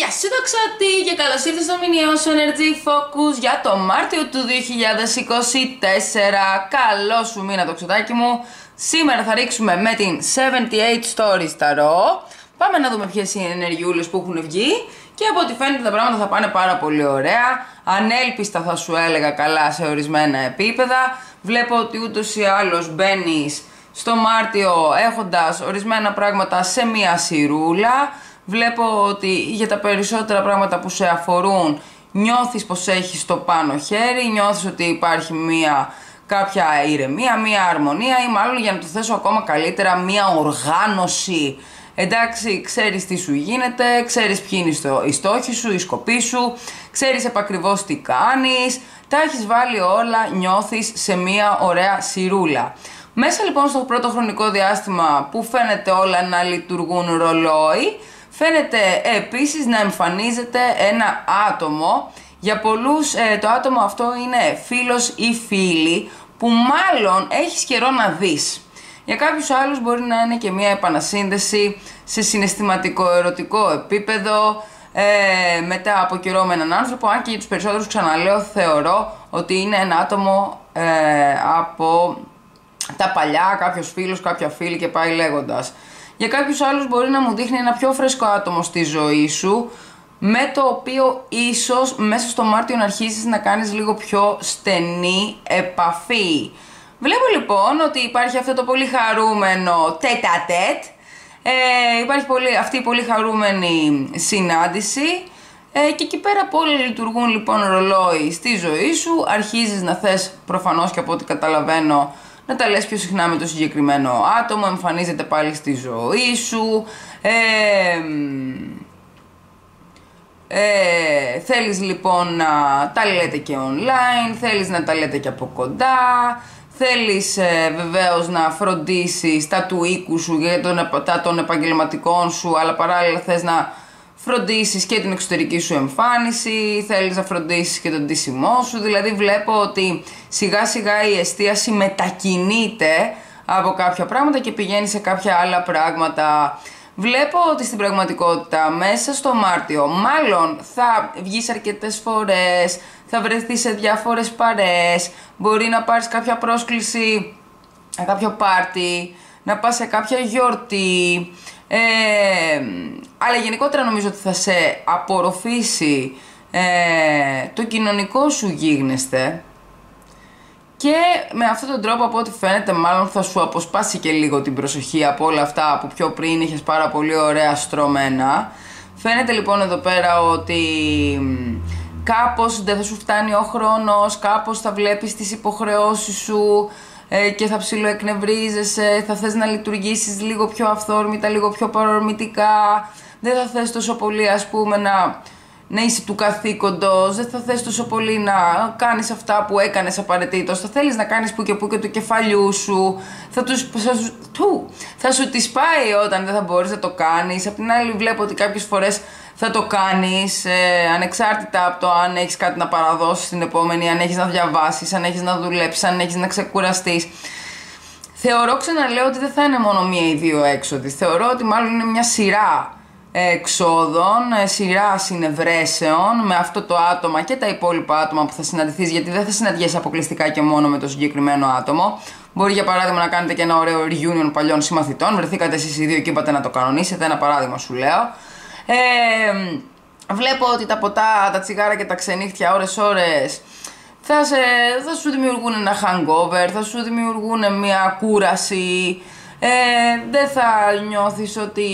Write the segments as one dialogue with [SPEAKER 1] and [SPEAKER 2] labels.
[SPEAKER 1] Γεια σου Δοξάτη και καλώς ήρθες στο μηνιαίο σου Energy Focus για το Μάρτιο του 2024 Καλό σου μήνα Δοξατάκι μου. Σήμερα θα ρίξουμε με την 78 Stories Tarot Πάμε να δούμε ποιες είναι οι ενεργειούλες που έχουν βγει. Και από ό,τι φαίνεται τα πράγματα θα πάνε πάρα πολύ ωραία. Ανέλπιστα θα σου έλεγα καλά σε ορισμένα επίπεδα. Βλέπω ότι ούτως ή άλλως μπαίνεις στο Μάρτιο έχοντας ορισμένα πράγματα σε μία σιρούλα Βλέπω ότι για τα περισσότερα πράγματα που σε αφορούν νιώθεις πως έχεις το πάνω χέρι, νιώθεις ότι υπάρχει μία κάποια ηρεμία, μία αρμονία ή μάλλον για να το θέσω ακόμα καλύτερα μία οργάνωση. Εντάξει, ξέρεις τι σου γίνεται, ξέρεις ποιοι είναι οι στόχοι σου, οι σκοποί σου, ξέρεις επακριβώς τι κάνεις, τα έχεις βάλει όλα, νιώθεις σε μία ωραία σιρούλα. Μέσα λοιπόν στο πρώτο χρονικό διάστημα που φαίνεται όλα να λειτουργούν ρολόι, Φαίνεται επίσης να εμφανίζεται ένα άτομο. Για πολλούς ε, το άτομο αυτό είναι φίλος ή φίλη που μάλλον έχει καιρό να δεις. Για κάποιους άλλους μπορεί να είναι και μια επανασύνδεση σε συναισθηματικό ερωτικό επίπεδο ε, μετά από καιρό με έναν άνθρωπο αν και για τους περισσότερους ξαναλέω θεωρώ ότι είναι ένα άτομο ε, από τα παλιά, κάποιος φίλος, κάποια φίλη και πάει λέγοντας. Για κάποιους άλλους μπορεί να μου δείχνει ένα πιο φρέσκο άτομο στη ζωή σου, με το οποίο ίσως μέσα στο Μάρτιο να αρχίσεις να κάνεις λίγο πιο στενή επαφή. Βλέπω λοιπόν ότι υπάρχει αυτό το πολύ χαρούμενο τέτα τέτ, ε, υπάρχει πολύ, αυτή η πολύ χαρούμενη συνάντηση. Ε, και εκεί πέρα που όλοι λειτουργούν λοιπόν ρολόι στη ζωή σου, αρχίζεις να θες προφανώς και από ό,τι καταλαβαίνω να τα λες πιο συχνά με το συγκεκριμένο άτομο, εμφανίζεται πάλι στη ζωή σου, ε, ε, θέλεις λοιπόν να τα λέτε και online, θέλεις να τα λέτε και από κοντά, θέλεις ε, βεβαίως να φροντίσεις τα του οίκου σου για τον, τα των επαγγελματικών σου, αλλά παράλληλα θες να φροντίσεις και την εξωτερική σου εμφάνιση, θέλεις να φροντίσεις και τον τίσιμό σου, δηλαδή βλέπω ότι σιγά σιγά η εστίαση μετακινείται από κάποια πράγματα και πηγαίνει σε κάποια άλλα πράγματα. Βλέπω ότι στην πραγματικότητα μέσα στο Μάρτιο μάλλον θα βγεις αρκετές φορές, θα βρεθείς σε διάφορες παρέες, μπορεί να πάρεις κάποια πρόσκληση, κάποιο πάρτι, να πας σε κάποια γιορτή, ε, αλλά γενικότερα νομίζω ότι θα σε απορροφήσει ε, το κοινωνικό σου γίγνεσθε και με αυτόν τον τρόπο από ό,τι φαίνεται μάλλον θα σου αποσπάσει και λίγο την προσοχή από όλα αυτά που πιο πριν είχες πάρα πολύ ωραία στρωμένα. Φαίνεται λοιπόν εδώ πέρα ότι κάπως δεν θα σου φτάνει ο χρόνος, κάπως θα βλέπεις τις υποχρεώσεις σου, ε, και θα ψιλοεκνευρίζεσαι, θα θες να λειτουργήσεις λίγο πιο αυθόρμητα, λίγο πιο παρορμητικά, δεν θα θες τόσο πολύ ας πούμε να, να είσαι του καθήκοντος, δεν θα θες τόσο πολύ να κάνεις αυτά που έκανες απαραίτητος, θα θέλεις να κάνεις που και που και του κεφαλιού σου, θα, τους, θα, σου, θα σου τις πάει όταν δεν θα μπορείς να το κάνεις, απ' την άλλη βλέπω ότι κάποιες φορές θα το κάνεις ε, ανεξάρτητα από το αν έχεις κάτι να παραδώσεις την επόμενη, αν έχεις να διαβάσεις, αν έχεις να δουλέψεις, αν έχεις να ξεκουραστείς. Θεωρώ, ξαναλέω, ότι δεν θα είναι μόνο μία ή δύο έξοδοι. Θεωρώ ότι μάλλον είναι μια σειρά εξόδων, ε, σειρά συνευρέσεων με αυτό το άτομα και τα υπόλοιπα άτομα που θα συναντηθείς, γιατί δεν θα συναντιέσαι αποκλειστικά και μόνο με το συγκεκριμένο άτομο. Μπορεί για παράδειγμα να κάνετε και ένα ωραίο reunion παλιών συμμαθητών, βρεθήκατε εσείς οι δύο και είπατε να το κανονίσετε, ένα παράδειγμα σου λέω. Ε, βλέπω ότι τα ποτά, τα τσιγάρα και τα ξενύχτια ώρες ώρες θα, σε, θα σου δημιουργούν ένα hangover, θα σου δημιουργούν μια κούραση, ε, δεν θα νιώθεις ότι...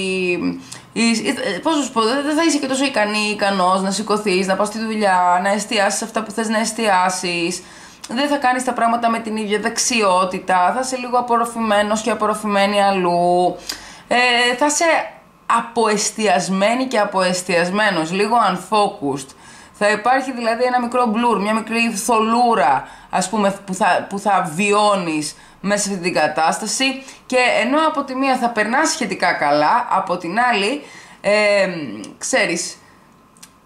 [SPEAKER 1] Πώς σου πω, δεν θα είσαι και τόσο ικανή, ικανός να σηκωθείς, να πας στη δουλειά, να εστιάσεις αυτά που θες να εστιάσεις. Δεν θα κάνεις τα πράγματα με την ίδια δεξιότητα, θα είσαι λίγο απορροφημένος και απορροφημένη αλλού. Ε, θα σε αποεστιασμένη και αποεστιασμένος, λίγο unfocused. Θα υπάρχει δηλαδή ένα μικρό μπλουρ, μια μικρή θολούρα ας πούμε που θα, που θα βιώνεις μέσα σε αυτή την κατάσταση. Και ενώ από τη μία θα περνάς σχετικά καλά, από την άλλη ε, ξέρεις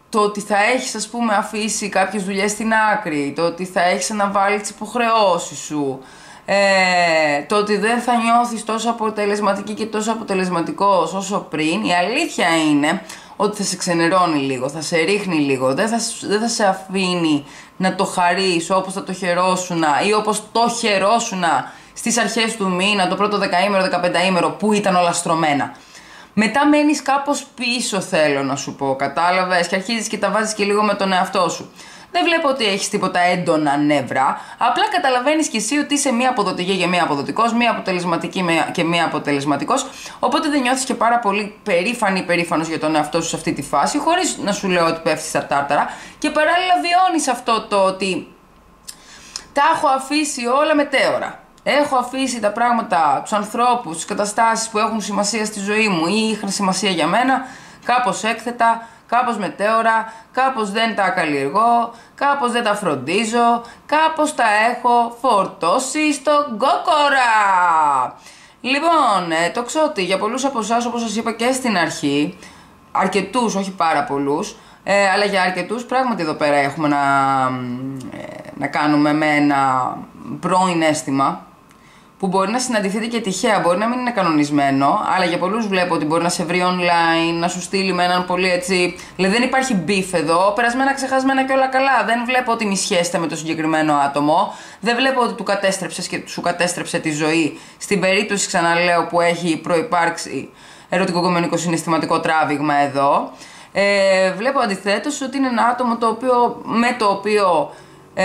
[SPEAKER 1] το ότι θα έχεις ας πούμε αφήσει κάποιες δουλειές στην άκρη, το ότι θα έχεις αναβάλεις τις υποχρεώσεις σου, ε, το ότι δεν θα νιώθεις τόσο αποτελεσματική και τόσο αποτελεσματικός όσο πριν, η αλήθεια είναι ότι θα σε ξενερώνει λίγο, θα σε ρίχνει λίγο, δεν θα, δεν θα σε αφήνει να το χαρείς όπως θα το χαιρόσουνα ή όπως το χαιρόσουνα στις αρχές του μήνα, το πρώτο δεκαήμερο, δεκαπενταήμερο που ήταν όλα στρωμένα. Μετά μένεις κάπως πίσω, θέλω να σου πω. Κατάλαβες και αρχίζεις και τα βάζεις και λίγο με τον εαυτό σου. Δεν βλέπω ότι έχεις τίποτα έντονα νεύρα. Απλά καταλαβαίνεις κι εσύ ότι είσαι μία αποδοτική και μία αποδοτικός, μία αποτελεσματική και μία αποτελεσματικός. Οπότε δεν νιώθεις και πάρα πολύ περήφανη περήφανος για τον εαυτό σου σε αυτή τη φάση, χωρίς να σου λέω ότι πέφτεις στα τάρταρα. Και παράλληλα βιώνεις αυτό το ότι τα έχω αφήσει όλα μετέωρα. Έχω αφήσει τα πράγματα, τους ανθρώπους, τις καταστάσεις που έχουν σημασία στη ζωή μου ή είχαν σημασία για μένα, κάπως έκθετα, κάπως μετέωρα, κάπως δεν τα καλλιεργώ, κάπως δεν τα φροντίζω, κάπως τα έχω φορτώσει στο γκόκορα. Λοιπόν, ε, το ξότι για πολλούς από εσάς όπως σας είπα και στην αρχή, αρκετούς, όχι πάρα πολλούς, ε, αλλά για αρκετούς πράγματι εδώ πέρα έχουμε να, ε, να κάνουμε με ένα πρώην αίσθημα που μπορεί να συναντηθείτε και τυχαία, μπορεί να μην είναι κανονισμένο, αλλά για πολλούς βλέπω ότι μπορεί να σε βρει online, να σου στείλει με έναν πολύ έτσι. Δηλαδή δεν υπάρχει beef εδώ, περασμένα, ξεχασμένα και όλα καλά. Δεν βλέπω ότι νησιέστε με το συγκεκριμένο άτομο. Δεν βλέπω ότι του κατέστρεψες και σου κατέστρεψε τη ζωή. Στην περίπτωση, ξαναλέω, που έχει προπάρξει ερωτικοκομμενικό συναισθηματικό τράβηγμα εδώ. Ε, βλέπω αντιθέτως ότι είναι ένα άτομο το οποίο, με το οποίο ε,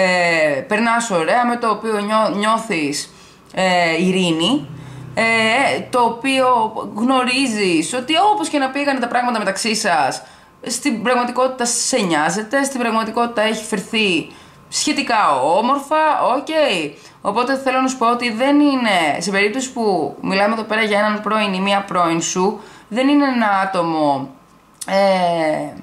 [SPEAKER 1] περνάς ωραία, με το οποίο νιώ, νιώθεις ε, ειρήνη, ε, το οποίο γνωρίζεις ότι όπως και να πήγανε τα πράγματα μεταξύ σας, στην πραγματικότητα σε νοιάζεται, στην πραγματικότητα έχει φερθεί σχετικά όμορφα, οκ. Οπότε θέλω να σου πω ότι δεν είναι, σε περίπτωση που μιλάμε εδώ πέρα για έναν πρώην ή μία πρώην σου, δεν είναι ένα άτομο ε,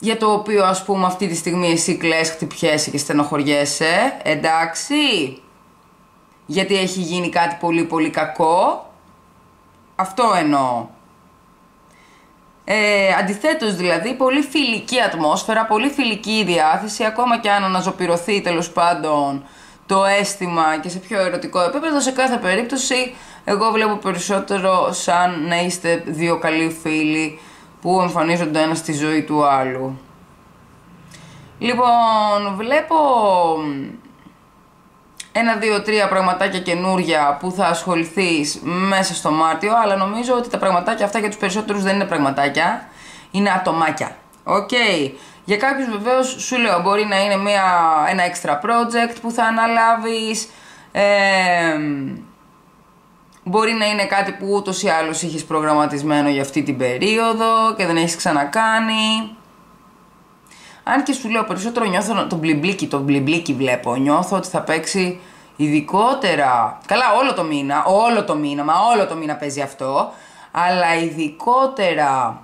[SPEAKER 1] για το οποίο ας πούμε αυτή τη στιγμή εσύ κλαις, χτυπιέσαι και στενοχωριέσαι, εντάξει, γιατί έχει γίνει κάτι πολύ πολύ κακό, αυτό εννοώ. Ε, αντιθέτως δηλαδή, πολύ φιλική ατμόσφαιρα, πολύ φιλική διάθεση, ακόμα και αν αναζωπηρωθεί τέλος πάντων το αίσθημα και σε πιο ερωτικό επίπεδο, σε κάθε περίπτωση εγώ βλέπω περισσότερο σαν να είστε δύο καλοί φίλοι που εμφανίζονται ένας στη ζωή του άλλου. Λοιπόν, βλέπω ένα, δύο, τρία πραγματάκια καινούρια που θα ασχοληθείς μέσα στο Μάρτιο, αλλά νομίζω ότι τα πραγματάκια αυτά για τους περισσότερους δεν είναι πραγματάκια, είναι ατομάκια. Οκ. Για κάποιους βεβαίως σου λέω μπορεί να είναι μια, ένα extra project που θα αναλάβεις, Μπορεί να είναι κάτι που ούτως ή άλλως είχες προγραμματισμένο για αυτή την περίοδο και δεν έχεις ξανακάνει. Αν και σου λέω περισσότερο νιώθω το μπλιμπλίκι, το μπλιμπλίκι βλέπω. Νιώθω ότι θα παίξει ειδικότερα. Καλά, όλο το μήνα, όλο το μήνα, μα όλο το μήνα παίζει αυτό. Αλλά ειδικότερα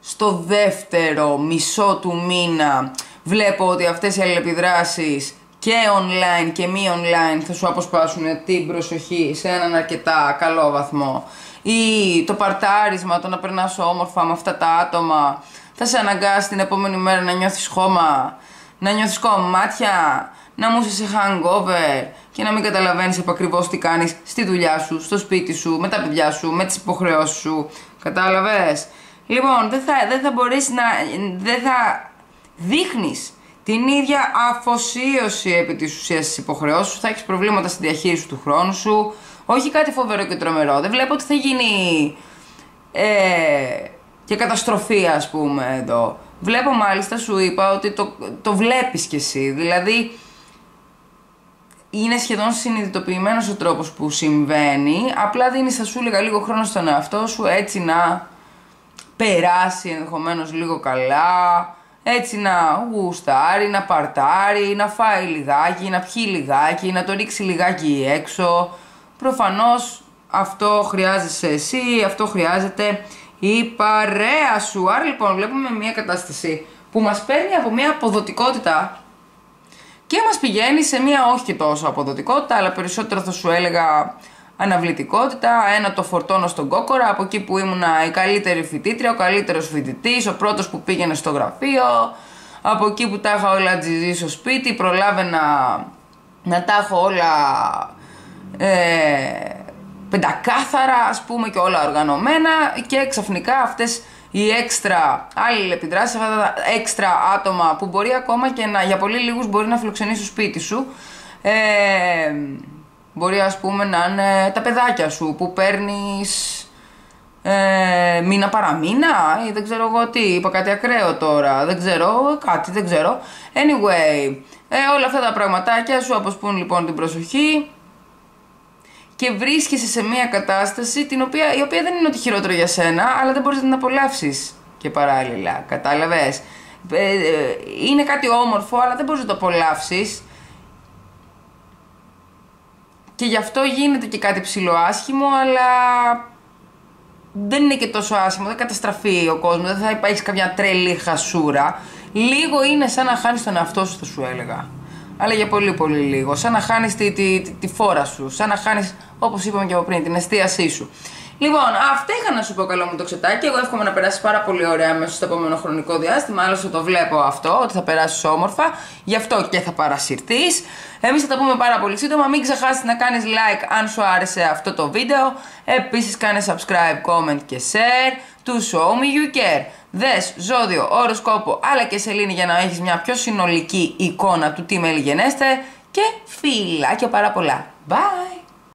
[SPEAKER 1] στο δεύτερο μισό του μήνα βλέπω ότι αυτές οι αλληλεπιδράσεις και online και μη online θα σου αποσπάσουν την προσοχή σε έναν αρκετά καλό βαθμό ή το παρτάρισμα, το να περνάς όμορφα με αυτά τα άτομα θα σε αναγκάσει την επόμενη μέρα να νιώθεις χώμα, να νιώθεις κομμάτια, να μου είσαι σε hangover και να μην καταλαβαίνεις επακριβώς τι κάνεις στη δουλειά σου, στο σπίτι σου, με τα παιδιά σου, με τις υποχρεώσεις σου. Κατάλαβες; Λοιπόν, δεν θα, δεν θα μπορείς να... δεν θα δείχνεις την ίδια αφοσίωση επί της ουσίας της υποχρεώσης σου, θα έχεις προβλήματα στη διαχείριση του χρόνου σου, όχι κάτι φοβερό και τρομερό. Δεν βλέπω ότι θα γίνει ε, και καταστροφή ας πούμε εδώ. Βλέπω μάλιστα σου είπα ότι το, το βλέπεις κι εσύ, δηλαδή είναι σχεδόν συνειδητοποιημένος ο τρόπος που συμβαίνει, απλά δίνεις θα σου έλεγα λίγο χρόνο στον εαυτό σου έτσι να περάσει ενδεχομένως λίγο καλά, έτσι να γουστάρει, να παρτάρει, να φάει λιγάκι, να πιει λιγάκι, να το ρίξει λιγάκι έξω. Προφανώς αυτό χρειάζεσαι εσύ, αυτό χρειάζεται η παρέα σου. Άρα λοιπόν βλέπουμε μια κατάσταση που μας παίρνει από μια αποδοτικότητα και μας πηγαίνει σε μια όχι και τόσο αποδοτικότητα, αλλά περισσότερο θα σου έλεγα αναβλητικότητα, ένα το φορτώνω στον κόκορα, από εκεί που ήμουνα η καλύτερη φοιτήτρια, ο καλύτερος φοιτητής, ο πρώτος που πήγαινε στο γραφείο, από εκεί που τα είχα όλα τζιζί στο σπίτι, προλάβαινα να τα έχω όλα ε, πεντακάθαρα ας πούμε και όλα οργανωμένα και ξαφνικά αυτές οι έξτρα επιδράσεις, αυτά τα έξτρα άτομα που μπορεί ακόμα και να, για πολύ λίγους μπορεί να φιλοξενήσει στο σπίτι σου ε, μπορεί ας πούμε να είναι τα παιδάκια σου που παίρνεις ε, μήνα παραμήνα ή δεν ξέρω εγώ τι, είπα κάτι ακραίο τώρα, δεν ξέρω, κάτι δεν ξέρω. Anyway, ε, όλα αυτά τα πραγματάκια σου αποσπούν λοιπόν την προσοχή και βρίσκεσαι σε μια κατάσταση την οποία, η οποία δεν είναι ότι χειρότερο για σένα, αλλά δεν μπορείς να την απολαύσεις και παράλληλα, κατάλαβες; Ε, ε, είναι κάτι όμορφο, αλλά δεν μπορείς να το απολαύσεις και γι' αυτό γίνεται και κάτι ψηλοάσχημο, αλλά δεν είναι και τόσο άσχημο, δεν καταστραφεί ο κόσμος, δεν θα υπάρχει κάποια τρελή χασούρα. Λίγο είναι σαν να χάνεις τον εαυτό σου, θα σου έλεγα. Αλλά για πολύ πολύ λίγο. Σαν να χάνεις τη, τη, τη, τη, φόρα σου, σαν να χάνεις, όπως είπαμε και από πριν, την εστίασή σου. Λοιπόν, αυτά είχα να σου πω καλό μου το ξετάκι. Εγώ εύχομαι να περάσεις πάρα πολύ ωραία μέσα στο επόμενο χρονικό διάστημα. Άλλωστε το βλέπω αυτό, ότι θα περάσεις όμορφα. Γι' αυτό και θα παρασυρθείς. Εμείς θα τα πούμε πάρα πολύ σύντομα. Μην ξεχάσεις να κάνεις like αν σου άρεσε αυτό το βίντεο. Επίσης κάνε subscribe, comment και share. To show me you care. Δες ζώδιο, οροσκόπο αλλά και σελήνη για να έχεις μια πιο συνολική εικόνα του τι μέλη γενέστε. Και φιλάκια πάρα πολλά. Bye!